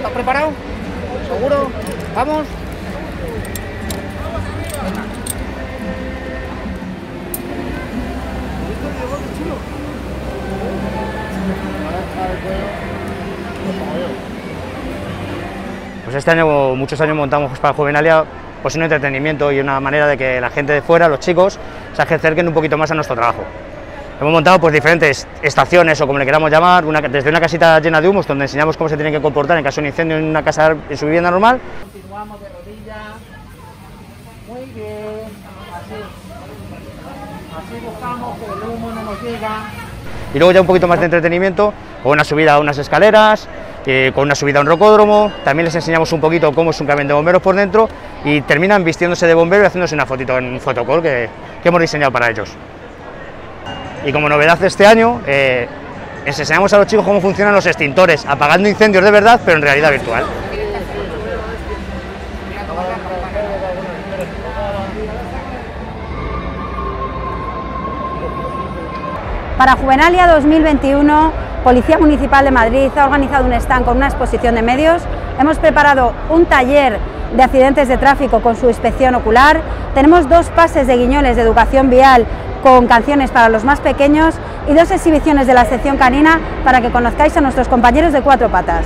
¿Estás preparado? ¿Seguro? ¿Vamos? Pues este año, muchos años montamos para Juvenalia pues un entretenimiento y una manera de que la gente de fuera, los chicos, se acerquen un poquito más a nuestro trabajo. Hemos montado pues, diferentes estaciones o como le queramos llamar, desde una casita llena de humos donde enseñamos cómo se tienen que comportar en caso de un incendio en una casa en su vivienda normal. Continuamos de rodillas, muy bien, así, así buscamos que el humo no nos llega. Y luego ya un poquito más de entretenimiento, con una subida a unas escaleras, eh, con una subida a un rocódromo, también les enseñamos un poquito cómo es un camión de bomberos por dentro y terminan vistiéndose de bombero y haciéndose una fotito en un fotocall que, que hemos diseñado para ellos. Y como novedad de este año, eh, enseñamos a los chicos cómo funcionan los extintores, apagando incendios de verdad, pero en realidad virtual. Para Juvenalia 2021, Policía Municipal de Madrid ha organizado un stand con una exposición de medios. Hemos preparado un taller de accidentes de tráfico con su inspección ocular. Tenemos dos pases de guiñoles de educación vial con canciones para los más pequeños y dos exhibiciones de la sección canina para que conozcáis a nuestros compañeros de cuatro patas.